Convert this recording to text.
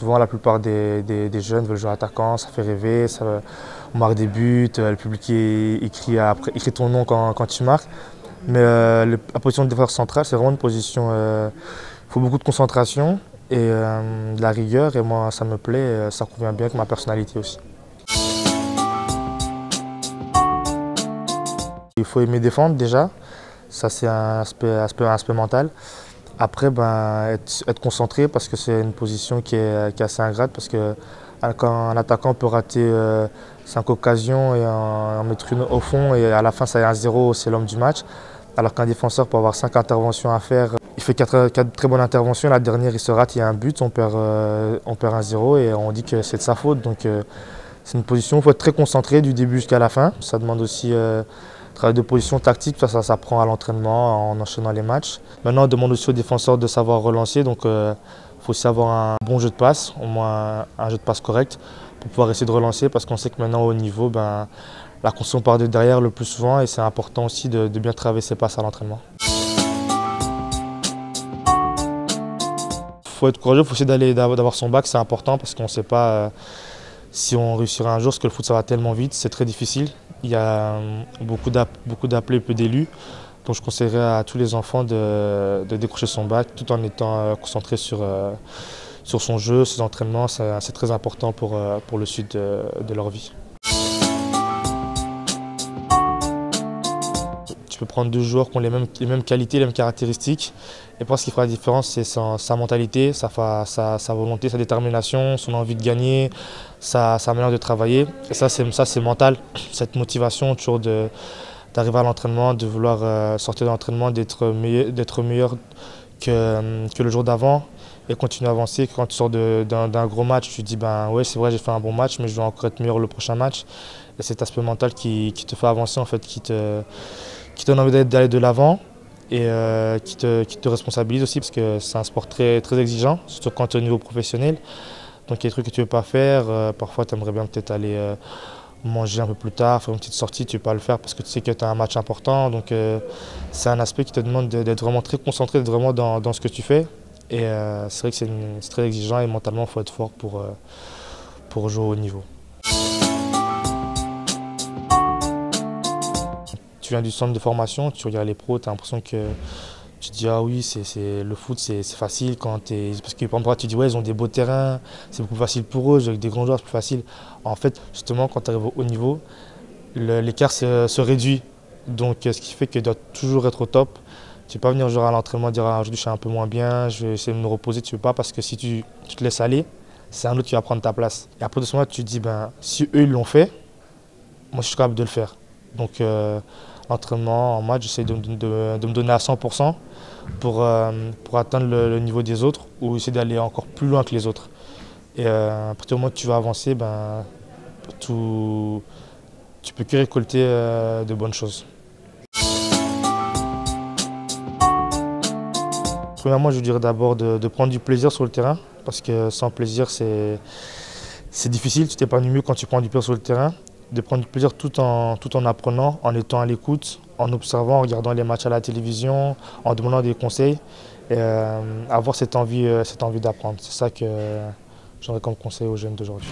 souvent, la plupart des, jeunes veulent jouer attaquant, ça fait rêver, ça, on marque des buts, le public écrit, écrit ton nom quand, quand tu marques. Mais la position de défenseur central, c'est vraiment une position. Il faut beaucoup de concentration et de la rigueur, et moi, ça me plaît, ça convient bien avec ma personnalité aussi. Il faut aimer défendre déjà, ça c'est un aspect, aspect, aspect, mental. Après, ben, être, concentré parce que c'est une position qui est, assez ingrate parce que quand un attaquant peut rater 5 euh, occasions et en, mettre une au fond et à la fin ça est 1-0, c'est l'homme du match. Alors qu'un défenseur peut avoir 5 interventions à faire, il fait 4, très bonnes interventions, la dernière il se rate, il y a un but, on perd, euh, on perd 1-0 et on dit que c'est de sa faute. Donc euh, c'est une position où il faut être très concentré du début jusqu'à la fin. Ça demande aussi Travail de position tactique, ça, ça s'apprend à l'entraînement en enchaînant les matchs. Maintenant, on demande aussi aux défenseurs de savoir relancer. Donc, il euh, faut aussi avoir un bon jeu de passe, au moins un jeu de passe correct, pour pouvoir essayer de relancer. Parce qu'on sait que maintenant, au niveau, ben, la construction part de derrière le plus souvent et c'est important aussi de, bien travailler ses passes à l'entraînement. Il faut être courageux, il faut essayer d'avoir son bac, c'est important parce qu'on ne sait pas euh, si on réussira un jour, parce que le foot ça va tellement vite, c'est très difficile. Il y a euh, beaucoup d'appelés, peu d'élus. Donc je conseillerais à tous les enfants de, décrocher son bac tout en étant euh, concentré sur, euh, sur son jeu, ses entraînements. C'est très important pour, pour le sud de, leur vie. Peux prendre deux joueurs qui ont les mêmes, qualités, les mêmes caractéristiques. Et pour ce qui fera la différence, c'est sa, mentalité, sa, volonté, sa détermination, son envie de gagner, sa, manière de travailler. Et ça, c'est mental, cette motivation toujours d'arriver à l'entraînement, de vouloir euh, sortir de l'entraînement, d'être meilleur, meilleur que, que, le jour d'avant et continuer à avancer. Quand tu sors d'un gros match, tu te dis ben ouais c'est vrai j'ai fait un bon match mais je dois encore être meilleur le prochain match. Et cet aspect mental qui, qui, te fait avancer en fait, qui te, qui te donne envie d'aller de l'avant et euh, qui, te, qui, te, responsabilise aussi parce que c'est un sport très, très exigeant, surtout quand tu es au niveau professionnel. Donc il y a des trucs que tu ne veux pas faire, euh, parfois tu aimerais bien peut-être aller euh, manger un peu plus tard, faire une petite sortie, tu ne veux pas le faire parce que tu sais que tu as un match important. Donc c'est un aspect qui te demande d'être vraiment très concentré, d'être vraiment dans, dans, ce que tu fais. Et c'est vrai que c'est très exigeant et mentalement il faut être fort pour, pour jouer au niveau. Tu viens du centre de formation, tu regardes les pros, tu as l'impression que tu te dis ah oui c'est le foot c'est facile quand es parce que parfois tu dis ouais ils ont des beaux terrains c'est beaucoup plus facile pour eux avec des grands joueurs c'est plus facile. En fait justement quand tu arrives au haut niveau l'écart se, réduit. Donc ce qui fait que tu dois toujours être au top. Tu ne peux pas venir à l'entraînement dire ah, aujourd'hui je suis un peu moins bien je vais essayer de me reposer. Tu ne peux pas parce que si tu, te laisses aller c'est un autre qui va prendre ta place. Et après de ce moment tu te dis ben si eux ils l'ont fait moi je suis capable de le faire. Donc euh, entraînement, en match, j'essaie de, me donner à 100% pour, euh, pour atteindre le, niveau des autres ou essayer d'aller encore plus loin que les autres. Et euh, à partir du moment où tu vas avancer, ben, tout, tu peux que récolter euh, de bonnes choses. Premièrement, je dirais d'abord de, prendre du plaisir sur le terrain, parce que sans plaisir, c'est difficile. Tu t'épanouis mieux quand tu prends du plaisir sur le terrain de prendre plaisir tout en, tout en apprenant, en étant à l'écoute, en observant, en regardant les matchs à la télévision, en demandant des conseils, et euh, avoir cette envie, euh, cette envie d'apprendre. C'est ça que j'aurais comme conseil aux jeunes d'aujourd'hui.